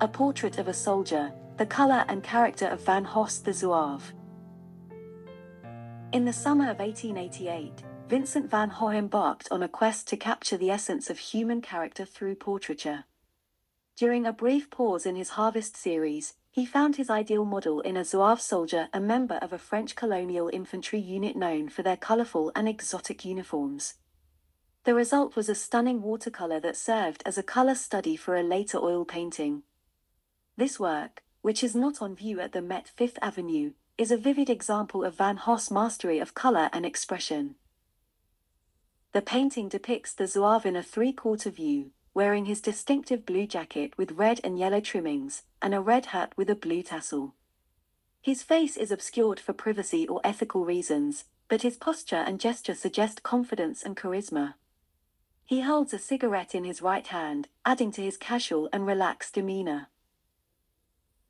A Portrait of a Soldier, The Color and Character of Van Gogh's the Zouave. In the summer of 1888, Vincent van Gogh embarked on a quest to capture the essence of human character through portraiture. During a brief pause in his Harvest series, he found his ideal model in a Zouave soldier, a member of a French colonial infantry unit known for their colorful and exotic uniforms. The result was a stunning watercolor that served as a color study for a later oil painting. This work, which is not on view at the Met Fifth Avenue, is a vivid example of Van Gogh's mastery of color and expression. The painting depicts the Zouave in a three-quarter view, wearing his distinctive blue jacket with red and yellow trimmings, and a red hat with a blue tassel. His face is obscured for privacy or ethical reasons, but his posture and gesture suggest confidence and charisma. He holds a cigarette in his right hand, adding to his casual and relaxed demeanor.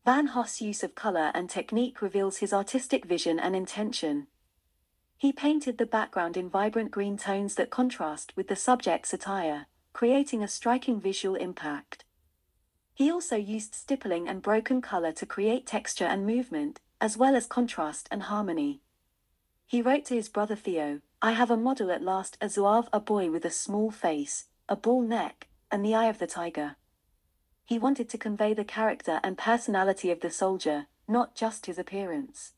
Van Gogh's use of color and technique reveals his artistic vision and intention. He painted the background in vibrant green tones that contrast with the subject's attire, creating a striking visual impact. He also used stippling and broken color to create texture and movement, as well as contrast and harmony. He wrote to his brother Theo, I have a model at last, a zouave, a boy with a small face, a bull neck, and the eye of the tiger. He wanted to convey the character and personality of the soldier, not just his appearance.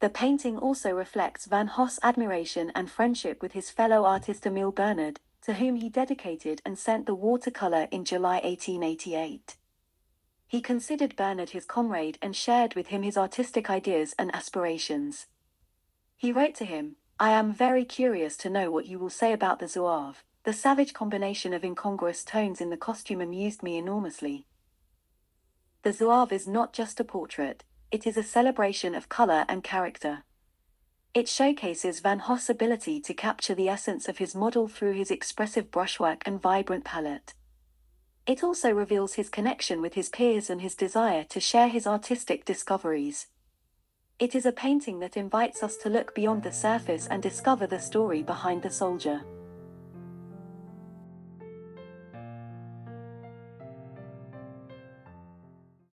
The painting also reflects Van Gogh's admiration and friendship with his fellow artist Emile Bernard, to whom he dedicated and sent the watercolor in July 1888. He considered Bernard his comrade and shared with him his artistic ideas and aspirations. He wrote to him, I am very curious to know what you will say about the Zouave. The savage combination of incongruous tones in the costume amused me enormously. The Zouave is not just a portrait, it is a celebration of color and character. It showcases Van Gogh's ability to capture the essence of his model through his expressive brushwork and vibrant palette. It also reveals his connection with his peers and his desire to share his artistic discoveries. It is a painting that invites us to look beyond the surface and discover the story behind the soldier.